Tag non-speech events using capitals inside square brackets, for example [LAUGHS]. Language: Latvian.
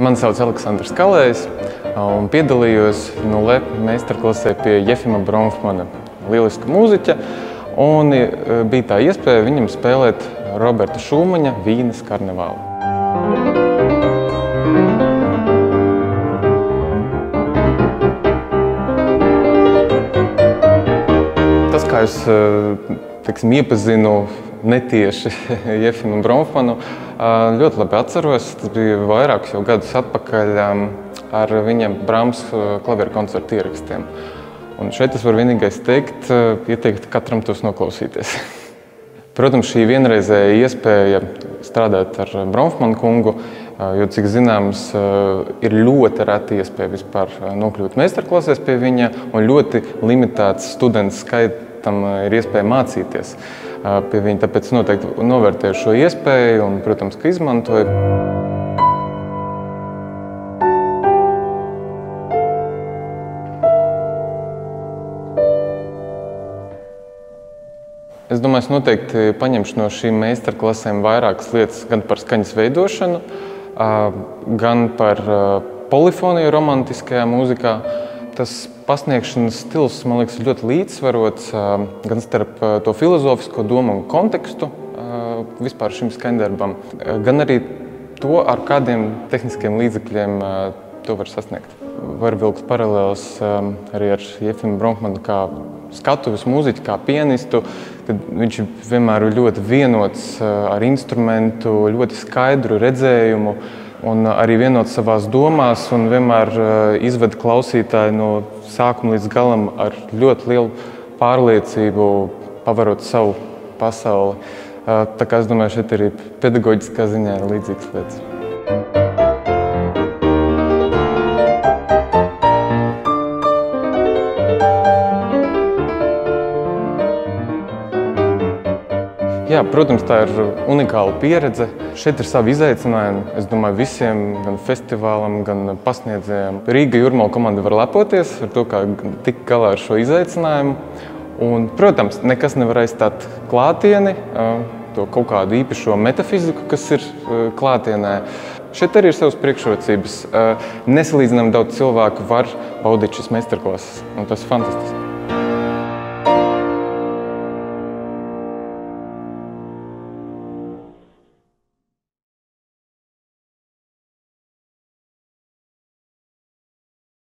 Mani sauc Aleksandrs Kalējs un piedalījos LEP meistarklasē pie Jefima Bronfmana, lieliska mūziķa. Un bija tā iespēja viņam spēlēt Roberta Šūmaņa Vīnes karnevālu. Tas, kā es teiksim, iepazinu netieši [LAUGHS] Jefimu Bronfmanu, ļoti labi atceros. Tas bija vairākus jau gadus atpakaļ ar viņa Brahms klavieru koncertu ierakstiem. Un šeit es varu vienīgais teikt, ieteikt katram tos noklausīties. [LAUGHS] Protams, šī vienreizēja iespēja strādāt ar Bronfmanu kungu, jo, cik zināms, ir ļoti reta iespēja vispār nokļūt meistarklasēs pie viņa, un ļoti limitēts students skaitam ir iespēja mācīties pie viņa. Tāpēc noteikti novērtēju šo iespēju un, protams, ka izmantoju. Es domāju, es noteikti paņemšu no šīm meistarklasēm vairākas lietas gan par skaņas veidošanu, gan par polifoniju romantiskajā mūzikā. Tas pasniegšanas stils, man liekas, ir ļoti līdzsvarots gan starp to filozofisko domu un kontekstu vispār šim skaņdarbam, gan arī to, ar kādiem tehniskiem līdzekļiem to var sasniegt. Var vilkt paralēlus arī ar Jefimu Bronkmanu kā skatuves mūziķu, kā pianistu, kad viņš vienmēr ir ļoti vienots ar instrumentu, ļoti skaidru redzējumu un arī vienots savās domās un vienmēr izved klausītāju no sākuma līdz galam ar ļoti lielu pārliecību, pavarot savu pasauli. Tā kā es domāju, šeit arī pedagoģiskā ziņā ir līdzīgas lietas. Jā, protams, tā ir unikāla pieredze. Šeit ir savi izaicinājumi. Es domāju, visiem, gan festivālam, gan pasniedzējiem. Rīga Jurmala komanda var lepoties ar to, kā tik galā ar šo izaicinājumu. Un, protams, nekas nevar aizstāt klātieni, to kaut kādu īpašo metafiziku, kas ir klātienē. Šeit arī ir savas priekšrocības. Nesalīdzinām daudz cilvēku var baudīt šis meistarklases, un tas ir fantastiski.